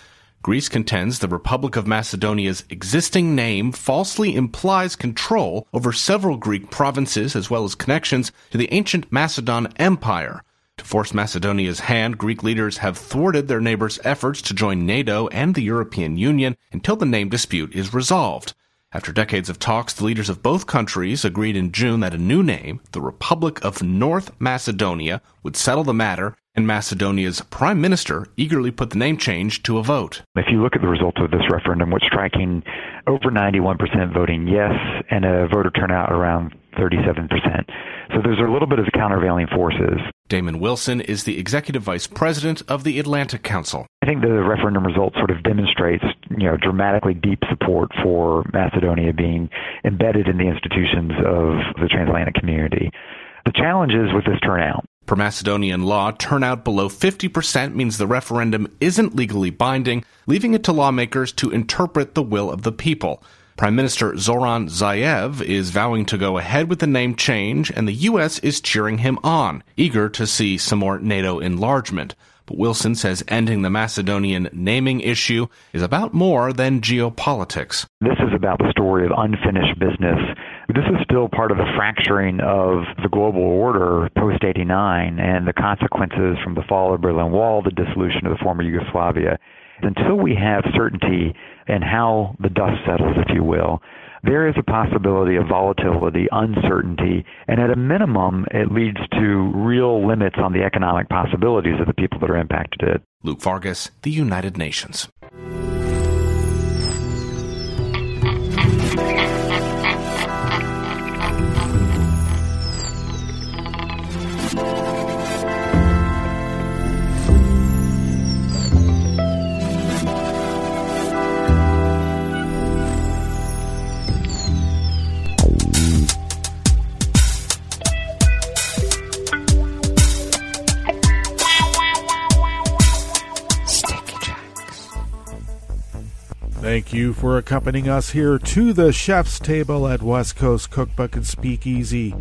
Greece contends the Republic of Macedonia's existing name falsely implies control over several Greek provinces as well as connections to the ancient Macedon Empire. To force Macedonia's hand, Greek leaders have thwarted their neighbors' efforts to join NATO and the European Union until the name dispute is resolved. After decades of talks, the leaders of both countries agreed in June that a new name, the Republic of North Macedonia, would settle the matter, and Macedonia's prime minister eagerly put the name change to a vote. If you look at the results of this referendum, what's striking over 91% voting yes and a voter turnout around 37%. So there's a little bit of countervailing forces. Damon Wilson is the executive vice president of the Atlantic Council. I think the referendum result sort of demonstrates, you know, dramatically deep support for Macedonia being embedded in the institutions of the transatlantic community. The challenge is with this turnout. Per Macedonian law, turnout below 50% means the referendum isn't legally binding, leaving it to lawmakers to interpret the will of the people. Prime Minister Zoran Zaev is vowing to go ahead with the name change, and the U.S. is cheering him on, eager to see some more NATO enlargement. But Wilson says ending the Macedonian naming issue is about more than geopolitics. This is about the story of unfinished business. This is still part of the fracturing of the global order post 89 and the consequences from the fall of Berlin Wall, the dissolution of the former Yugoslavia. Until we have certainty in how the dust settles, if you will, there is a possibility of volatility, uncertainty, and at a minimum, it leads to real limits on the economic possibilities of the people that are impacted. Luke Vargas, The United Nations. Accompanying us here to the chef's table at West Coast Cookbook and Speakeasy.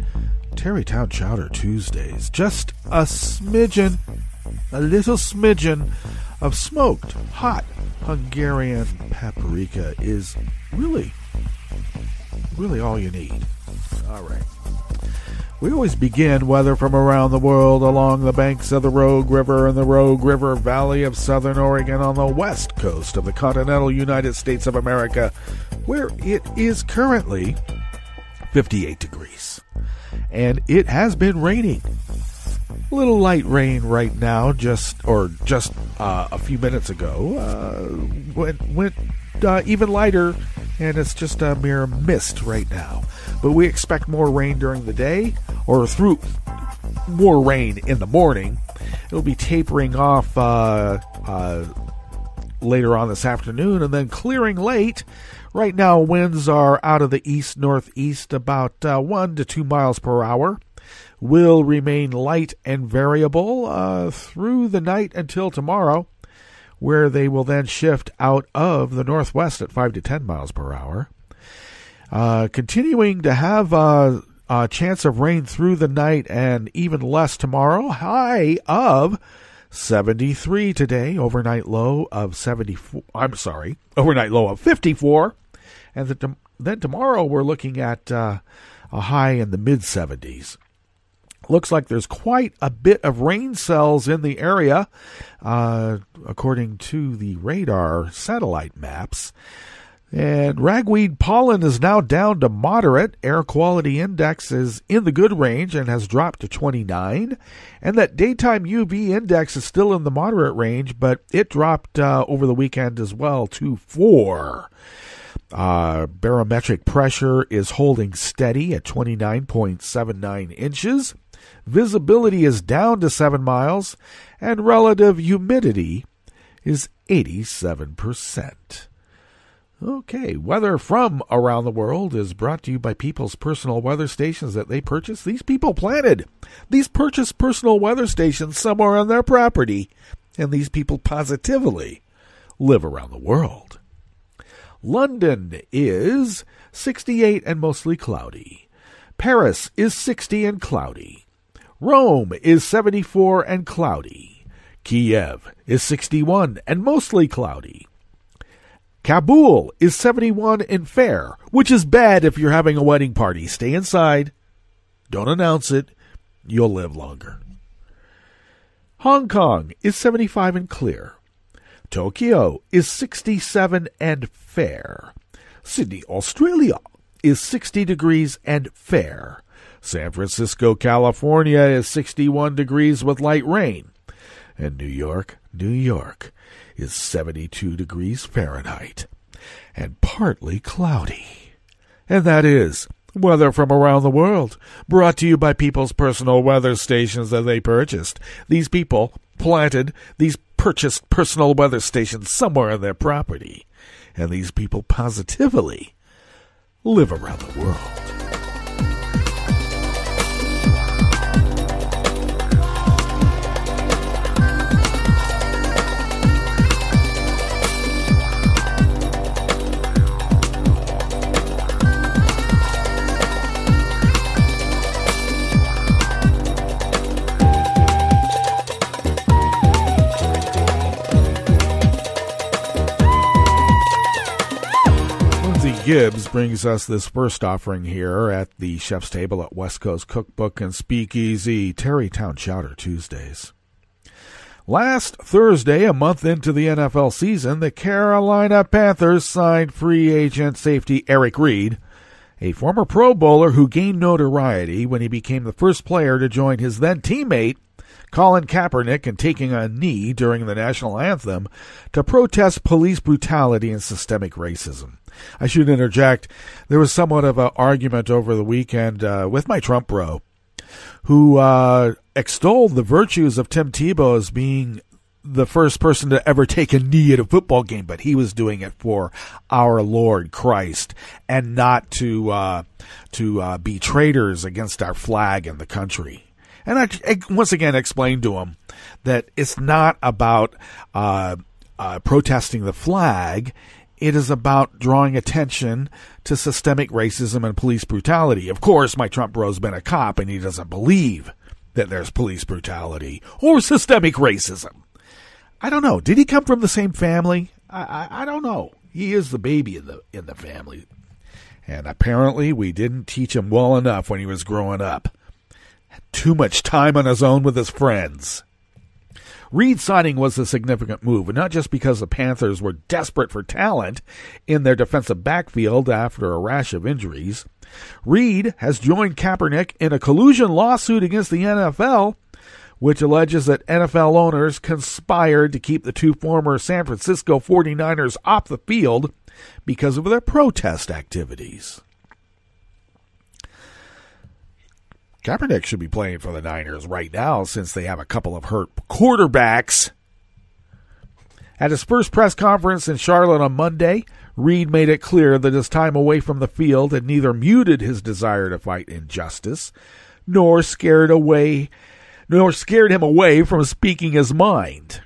Tarrytown Chowder Tuesdays. Just a smidgen, a little smidgen of smoked hot Hungarian paprika is really, really all you need. All right. We always begin, whether from around the world, along the banks of the Rogue River and the Rogue River Valley of southern Oregon on the west coast of the continental United States of America, where it is currently 58 degrees. And it has been raining. A little light rain right now, just or just uh, a few minutes ago. Uh, went went uh, even lighter, and it's just a mere mist right now. But we expect more rain during the day, or through more rain in the morning. It'll be tapering off uh, uh, later on this afternoon, and then clearing late. Right now, winds are out of the east northeast about uh, one to two miles per hour. Will remain light and variable uh, through the night until tomorrow where they will then shift out of the northwest at 5 to 10 miles per hour. Uh, continuing to have uh, a chance of rain through the night and even less tomorrow. High of 73 today, overnight low of 74. I'm sorry, overnight low of 54. And the, then tomorrow we're looking at uh, a high in the mid 70s. Looks like there's quite a bit of rain cells in the area, uh, according to the radar satellite maps. And ragweed pollen is now down to moderate. Air quality index is in the good range and has dropped to 29. And that daytime UV index is still in the moderate range, but it dropped uh, over the weekend as well to 4. Uh, barometric pressure is holding steady at 29.79 inches. Visibility is down to 7 miles, and relative humidity is 87%. Okay, weather from around the world is brought to you by people's personal weather stations that they purchase. These people planted. These purchased personal weather stations somewhere on their property, and these people positively live around the world. London is 68 and mostly cloudy. Paris is 60 and cloudy. Rome is 74 and cloudy. Kiev is 61 and mostly cloudy. Kabul is 71 and fair, which is bad if you're having a wedding party. Stay inside. Don't announce it. You'll live longer. Hong Kong is 75 and clear. Tokyo is 67 and fair. Sydney, Australia is 60 degrees and fair. San Francisco, California is 61 degrees with light rain. And New York, New York is 72 degrees Fahrenheit and partly cloudy. And that is weather from around the world, brought to you by people's personal weather stations that they purchased. These people planted these purchased personal weather stations somewhere on their property, and these people positively live around the world. Gibbs brings us this first offering here at the chef's table at West Coast Cookbook and Speakeasy, Tarrytown Chowder Tuesdays. Last Thursday, a month into the NFL season, the Carolina Panthers signed free agent safety Eric Reid, a former Pro Bowler who gained notoriety when he became the first player to join his then teammate Colin Kaepernick and taking a knee during the national anthem to protest police brutality and systemic racism. I should interject. There was somewhat of an argument over the weekend uh, with my Trump bro, who uh, extolled the virtues of Tim Tebow as being the first person to ever take a knee at a football game, but he was doing it for our Lord Christ and not to uh, to uh, be traitors against our flag and the country. And I, I once again explained to him that it's not about uh, uh protesting the flag it is about drawing attention to systemic racism and police brutality. Of course, my Trump bro's been a cop and he doesn't believe that there's police brutality or systemic racism. I don't know. Did he come from the same family? I, I, I don't know. He is the baby in the in the family. And apparently we didn't teach him well enough when he was growing up. Too much time on his own with his friends. Reid signing was a significant move, and not just because the Panthers were desperate for talent in their defensive backfield after a rash of injuries. Reid has joined Kaepernick in a collusion lawsuit against the NFL, which alleges that NFL owners conspired to keep the two former San Francisco 49ers off the field because of their protest activities. Kaepernick should be playing for the Niners right now since they have a couple of hurt quarterbacks. At his first press conference in Charlotte on Monday, Reid made it clear that his time away from the field had neither muted his desire to fight injustice nor scared away nor scared him away from speaking his mind.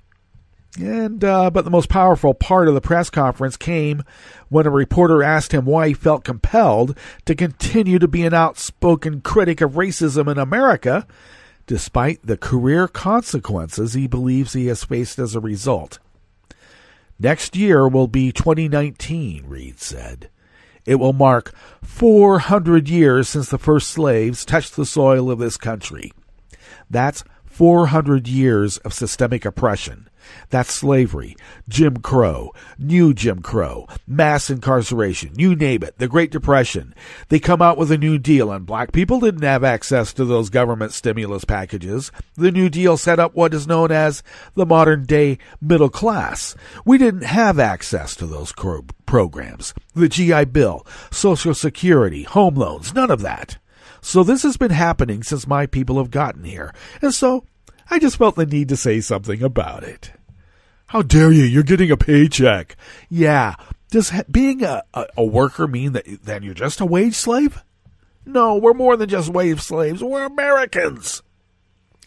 And uh, but the most powerful part of the press conference came when a reporter asked him why he felt compelled to continue to be an outspoken critic of racism in America, despite the career consequences he believes he has faced as a result. Next year will be 2019, Reid said. It will mark 400 years since the first slaves touched the soil of this country. That's 400 years of systemic oppression That's slavery, Jim Crow, new Jim Crow, mass incarceration, you name it, the Great Depression. They come out with a New Deal, and black people didn't have access to those government stimulus packages. The New Deal set up what is known as the modern day middle class. We didn't have access to those programs. The GI Bill, Social Security, home loans, none of that. So this has been happening since my people have gotten here. And so I just felt the need to say something about it. How dare you? You're getting a paycheck. Yeah. Does being a, a, a worker mean that then you're just a wage slave? No, we're more than just wage slaves. We're Americans.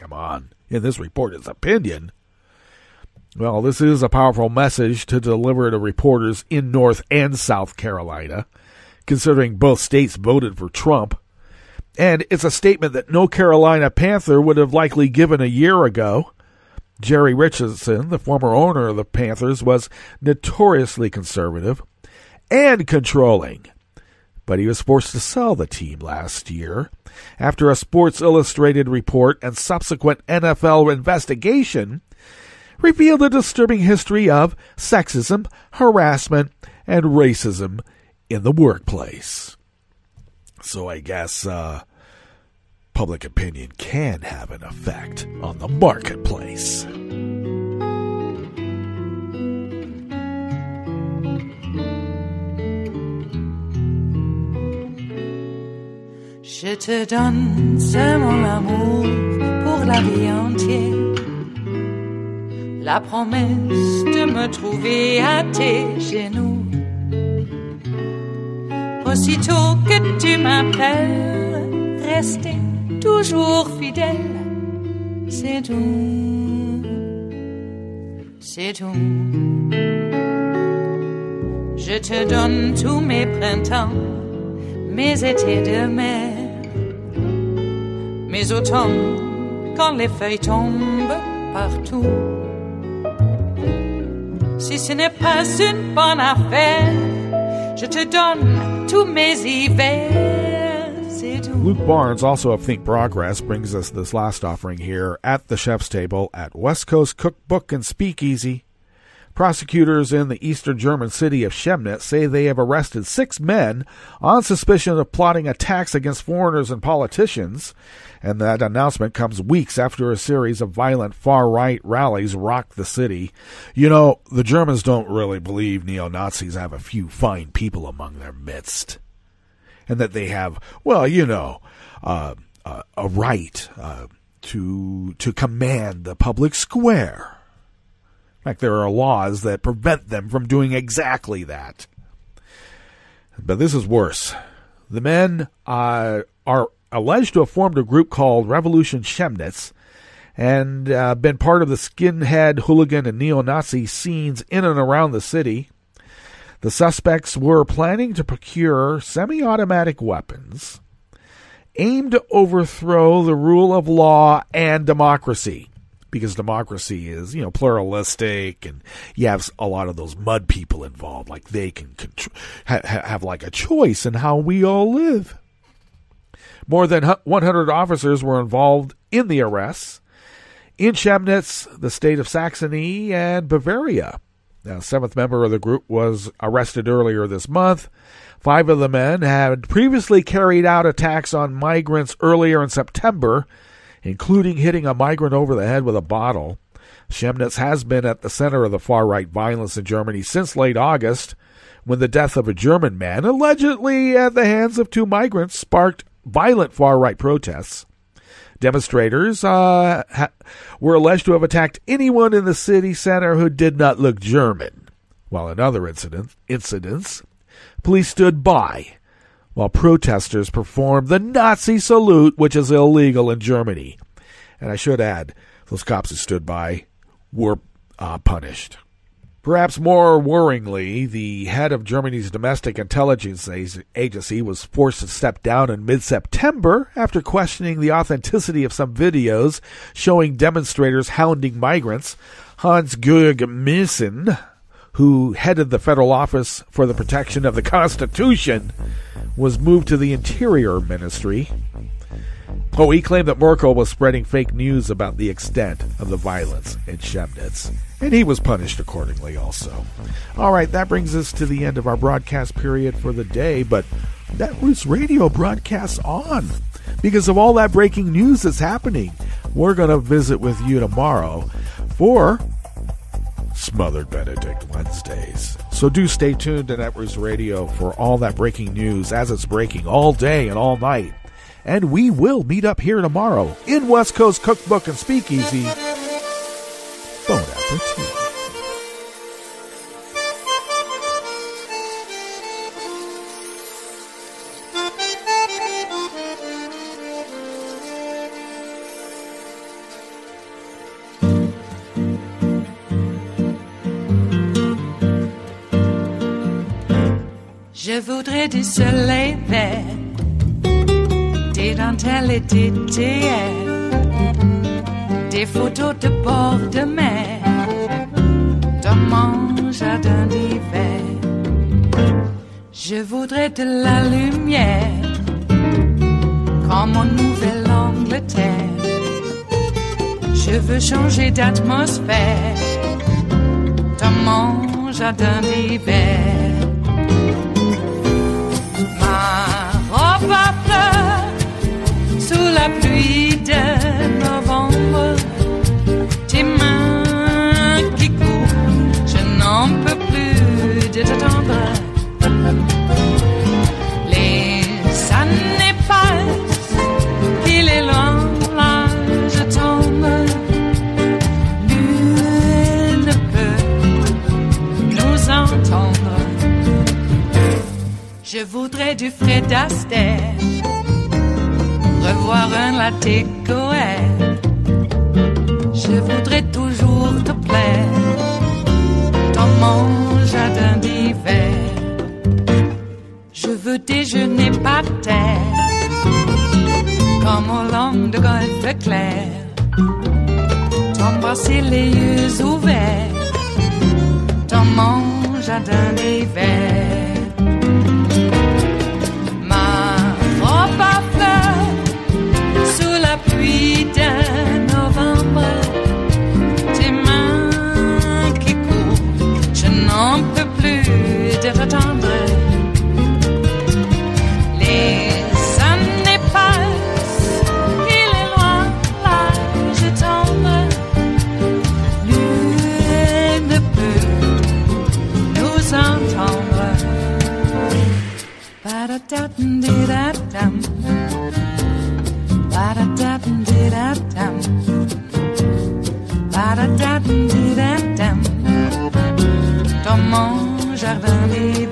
Come on. In this report, reporter's opinion. Well, this is a powerful message to deliver to reporters in North and South Carolina, considering both states voted for Trump. And it's a statement that no Carolina Panther would have likely given a year ago. Jerry Richardson, the former owner of the Panthers, was notoriously conservative and controlling. But he was forced to sell the team last year after a Sports Illustrated report and subsequent NFL investigation revealed a disturbing history of sexism, harassment, and racism in the workplace. So I guess uh, public opinion can have an effect on the marketplace. Je te donne ce mon amour pour la vie entière. La promesse de me trouver à tes genoux Aussitôt que tu m'appelles, rester toujours fidèle, c'est tout, c'est tout. Je te donne tous mes printemps, mes étés de mer, mes automnes quand les feuilles tombent partout. Si ce n'est pas une bonne affaire, je te donne Luke Barnes, also of Think Progress, brings us this last offering here at the chef's table at West Coast Cookbook and Speakeasy. Prosecutors in the eastern German city of Chemnitz say they have arrested six men on suspicion of plotting attacks against foreigners and politicians. And that announcement comes weeks after a series of violent far right rallies rocked the city. You know, the Germans don't really believe neo Nazis have a few fine people among their midst. And that they have, well, you know, uh, uh, a right uh, to to command the public square. In fact, there are laws that prevent them from doing exactly that. But this is worse. The men uh, are alleged to have formed a group called Revolution Chemnitz and uh, been part of the skinhead, hooligan, and neo Nazi scenes in and around the city. The suspects were planning to procure semi automatic weapons aimed to overthrow the rule of law and democracy. Because democracy is, you know, pluralistic, and you have a lot of those mud people involved. Like they can contr- ha- have like a choice in how we all live. More than 100 officers were involved in the arrests in Chemnitz, the state of Saxony, and Bavaria. Now, seventh member of the group was arrested earlier this month. Five of the men had previously carried out attacks on migrants earlier in September, including hitting a migrant over the head with a bottle. Chemnitz has been at the center of the far right violence in Germany since late August, when the death of a German man, allegedly at the hands of two migrants, sparked violent far right protests. Demonstrators uh, ha- were alleged to have attacked anyone in the city center who did not look German. While in other incident- incidents, police stood by while protesters performed the Nazi salute, which is illegal in Germany. And I should add, those cops who stood by were uh, punished. Perhaps more worryingly, the head of Germany's domestic intelligence agency was forced to step down in mid September after questioning the authenticity of some videos showing demonstrators hounding migrants. Hans Georg Maaßen, who headed the Federal Office for the Protection of the Constitution, was moved to the Interior Ministry. Oh, he claimed that Merkel was spreading fake news about the extent of the violence in Chemnitz And he was punished accordingly, also. All right, that brings us to the end of our broadcast period for the day, but that was radio broadcasts on because of all that breaking news that's happening. We're going to visit with you tomorrow for Smothered Benedict Wednesdays. So do stay tuned to Netroots Radio for all that breaking news as it's breaking all day and all night. And we will meet up here tomorrow in West Coast Cookbook and Speakeasy. Je voudrais du soleil vert, des dentelles et des théâtres, des photos de bord de mer, dans mon jardin d'hiver. Je voudrais de la lumière, comme en Nouvelle-Angleterre. Je veux changer d'atmosphère dans mon jardin d'hiver. Fleurs sous la pluie de novembre. Revoir un latte. Je voudrais toujours te plaire dans mon jardin d'hiver. Je veux déjeuner par terre, comme au long de golfe clair. T'embrasser les yeux ouverts dans mon jardin d'hiver. 8 novembre mon